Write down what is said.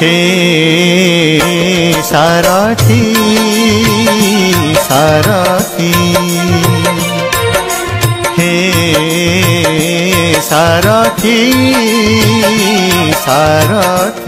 हे सारथी सारथी। हे सारथी सारथी।